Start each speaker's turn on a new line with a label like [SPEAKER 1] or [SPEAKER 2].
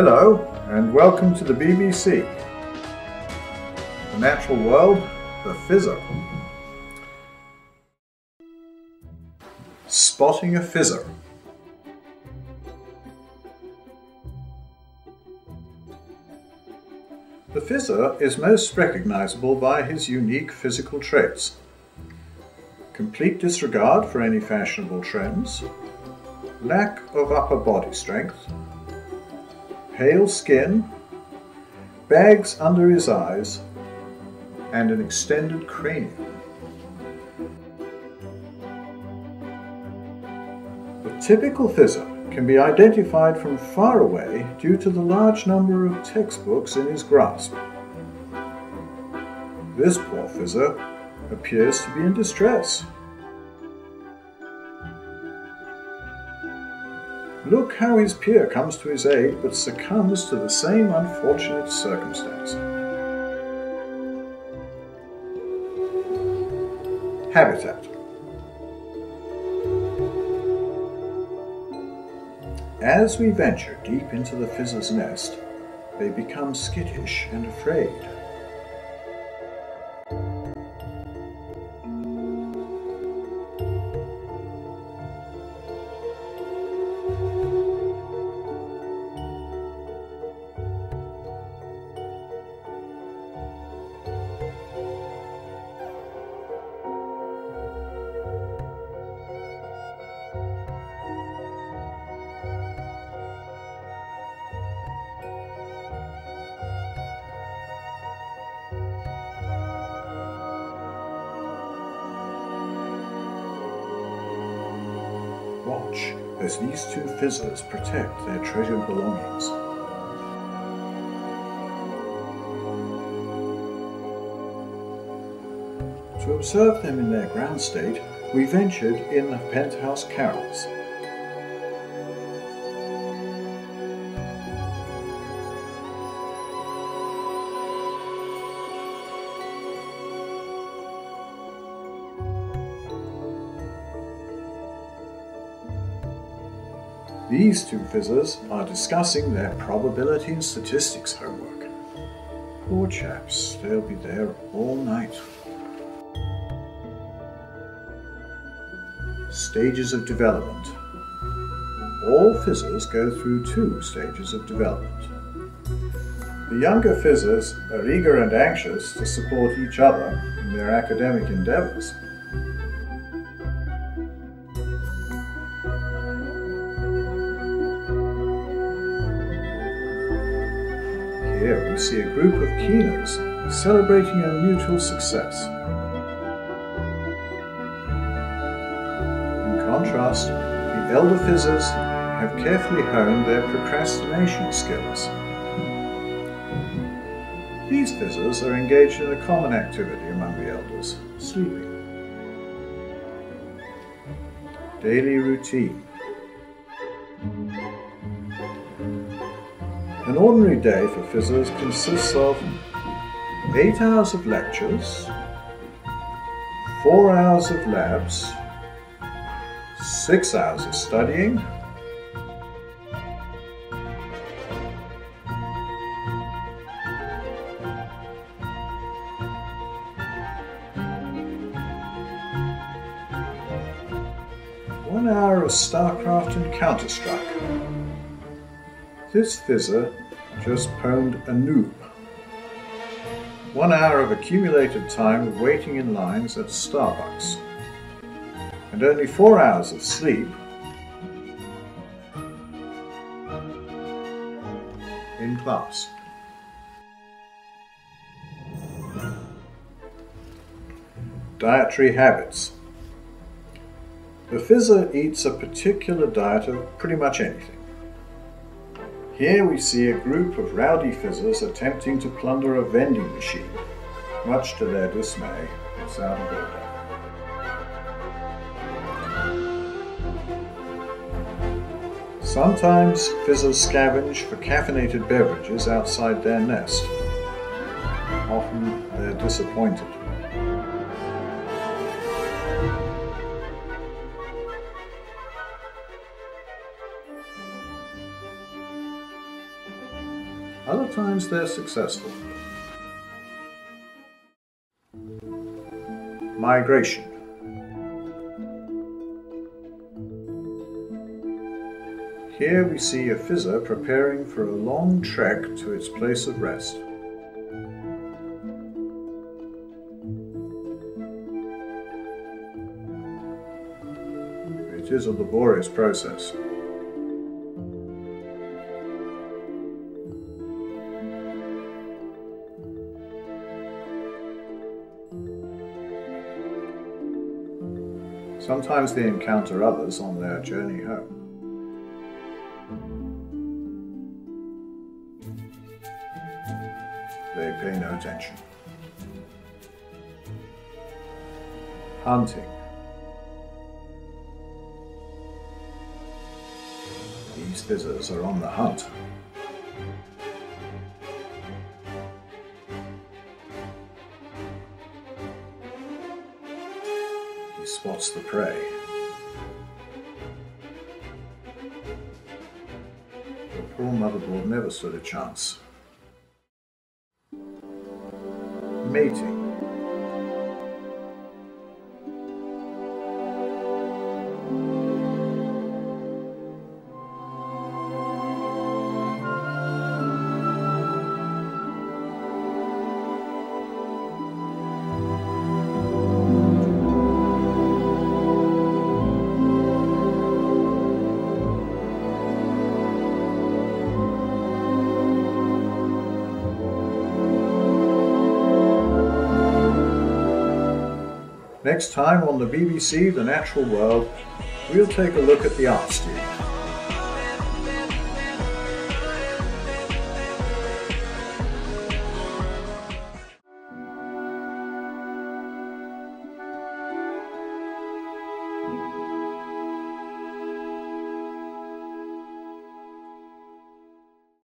[SPEAKER 1] Hello, and welcome to the BBC. The natural world, the fizzer. Spotting a fizzer. The fizzer is most recognizable by his unique physical traits. Complete disregard for any fashionable trends, lack of upper body strength, pale skin, bags under his eyes, and an extended cranium. The typical fizzer can be identified from far away due to the large number of textbooks in his grasp. This poor fizzer appears to be in distress. Look how his peer comes to his aid but succumbs to the same unfortunate circumstance. Habitat As we venture deep into the fizzer's nest, they become skittish and afraid. As these two fizzers protect their treasured belongings. To observe them in their ground state, we ventured in the penthouse carrels. These two fizzers are discussing their probability and statistics homework. Poor chaps, they'll be there all night. Stages of development. All fizzers go through two stages of development. The younger fizzers are eager and anxious to support each other in their academic endeavors. Here we see a group of keeners celebrating a mutual success. In contrast, the elder fizzers have carefully honed their procrastination skills. These fizzers are engaged in a common activity among the elders, sleeping. Daily routine. An ordinary day for fizzers consists of 8 hours of lectures, 4 hours of labs, 6 hours of studying, one hour of StarCraft and Counter-Strike. This fizzer just pwned a noob. One hour of accumulated time of waiting in lines at Starbucks. And only four hours of sleep in class. Dietary habits. The fizzer eats a particular diet of pretty much anything. Here we see a group of rowdy fizzers attempting to plunder a vending machine. Much to their dismay, it's out of order. Sometimes fizzers scavenge for caffeinated beverages outside their nest. Often they're disappointed. Sometimes they're successful. Migration. Here we see a fizzer preparing for a long trek to its place of rest. It is a laborious process. Sometimes they encounter others on their journey home. They pay no attention. Hunting. These fizzers are on the hunt. Spots the prey. The poor motherboard never stood a chance. Mating. Next time on the BBC The Natural World, we'll take a look at the art student.